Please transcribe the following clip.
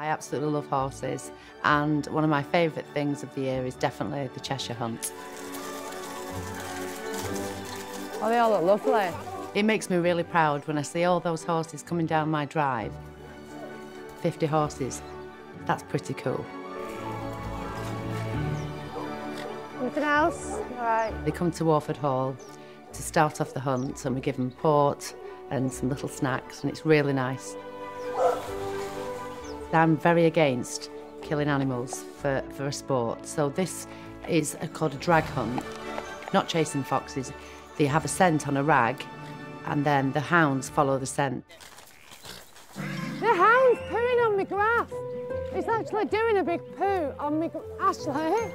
I absolutely love horses, and one of my favourite things of the year is definitely the Cheshire Hunt. Oh, they all look lovely. It makes me really proud when I see all those horses coming down my drive. 50 horses, that's pretty cool. Anything else? All right. They come to Warford Hall to start off the hunt, and we give them port and some little snacks, and it's really nice. I'm very against killing animals for, for a sport, so this is a, called a drag hunt, not chasing foxes. They have a scent on a rag, and then the hounds follow the scent. The hound's pooing on my grass. It's actually doing a big poo on me. Ashley.